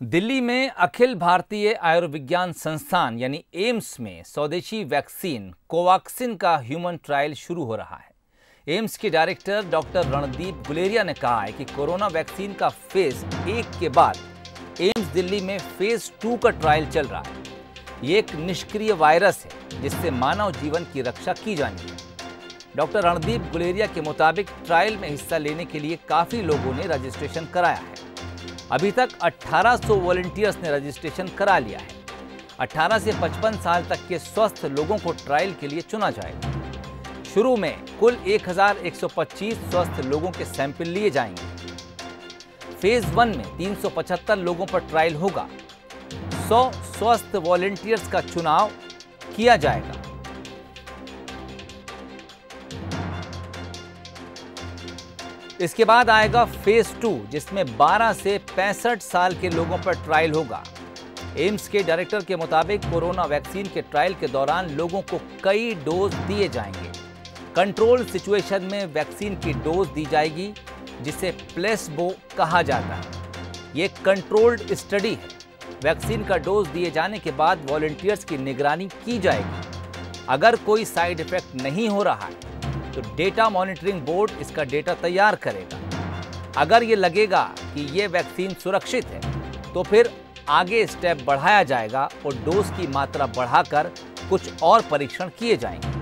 दिल्ली में अखिल भारतीय आयुर्विज्ञान संस्थान, यानी एम्स में स्वदेशी वैक्सीन कोवाक्सिन का ह्यूमन ट्रायल शुरू हो रहा है। एम्स के डायरेक्टर डॉक्टर रणदीप गुलेरिया ने कहा है कि कोरोना वैक्सीन का फ़ेज़ एक के बाद एम्स दिल्ली में फ़ेज़ टू का ट्रायल चल रहा है। ये एक निष्क्रिय वायरस है, जिससे मानव जीवन की रक्षा की जानी है। डॉक्टर रणदीप गुलेरिया के मुताबिक ट्रायल में हिस्सा लेने के लिए काफ़ी लोगों ने रजिस्ट्रेशन कराया है। अभी तक 1800 वॉलंटियर्स ने रजिस्ट्रेशन करा लिया है। 18 से 55 साल तक के स्वस्थ लोगों को ट्रायल के लिए चुना जाएगा। शुरू में कुल 1125 स्वस्थ लोगों के सैंपल लिए जाएँगे। फ़ेज़ वन में 375 लोगों पर ट्रायल होगा। 100 स्वस्थ वॉलंटियर्स का चुनाव किया जाएगा। इसके बाद आएगा फ़ेज़ टू जिसमें 12 से 65 साल के लोगों पर ट्रायल होगा। एम्स के डायरेक्टर के मुताबिक कोरोना वैक्सीन के ट्रायल के दौरान लोगों को कई डोज दिए जाएँगे। कंट्रोल सिचुएशन में वैक्सीन की डोज दी जाएगी, जिसे प्लेसबो कहा जाता है। ये कंट्रोल्ड स्टडी है। वैक्सीन का डोज दिए जाने के बाद वॉलंटियर्स की निगरानी की जाएगी। अगर कोई साइड इफ़ेक्ट नहीं हो रहा है तो डेटा मॉनिटरिंग बोर्ड इसका डेटा तैयार करेगा। अगर ये लगेगा कि ये वैक्सीन सुरक्षित है तो फिर आगे स्टेप बढ़ाया जाएगा और डोज की मात्रा बढ़ाकर कुछ और परीक्षण किए जाएँगे।